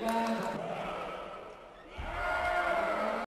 Amen.